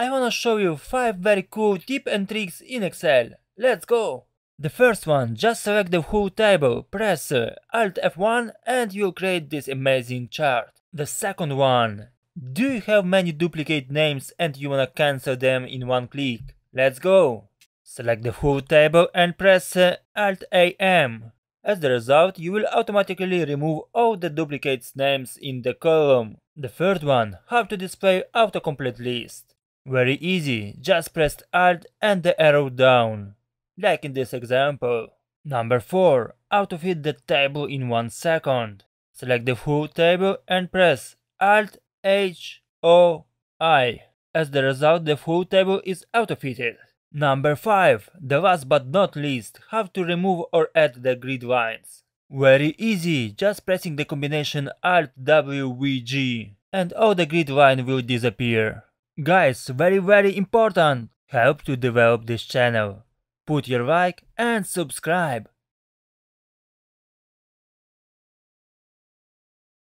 I wanna show you 5 very cool tips and tricks in Excel. Let's go! The first one, just select the whole table, press uh, Alt F1 and you'll create this amazing chart. The second one, do you have many duplicate names and you wanna cancel them in one click? Let's go! Select the whole table and press uh, Alt AM. As the result, you will automatically remove all the duplicates names in the column. The third one, how to display autocomplete list. Very easy, just press Alt and the arrow down, like in this example. Number 4. Autofit the table in 1 second. Select the full table and press Alt H O I. As the result, the full table is autofitted. Number 5. The last but not least, how to remove or add the grid lines. Very easy, just pressing the combination Alt W V G and all the grid line will disappear. Guys, very very important, help to develop this channel. Put your like and subscribe.